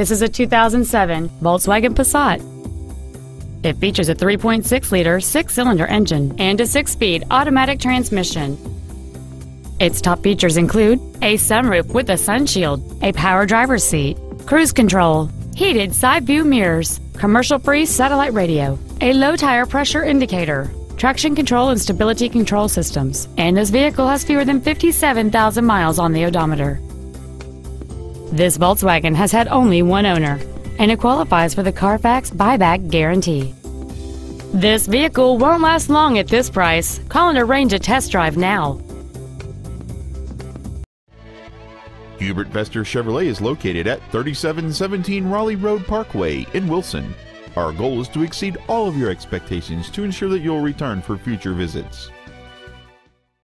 This is a 2007 Volkswagen Passat. It features a 3.6-liter six-cylinder engine and a six-speed automatic transmission. Its top features include a sunroof with a sunshield, a power driver's seat, cruise control, heated side view mirrors, commercial-free satellite radio, a low tire pressure indicator, traction control and stability control systems, and this vehicle has fewer than 57,000 miles on the odometer. This Volkswagen has had only one owner, and it qualifies for the Carfax buyback guarantee. This vehicle won't last long at this price. Call and arrange a test drive now. Hubert Vester Chevrolet is located at 3717 Raleigh Road Parkway in Wilson. Our goal is to exceed all of your expectations to ensure that you'll return for future visits.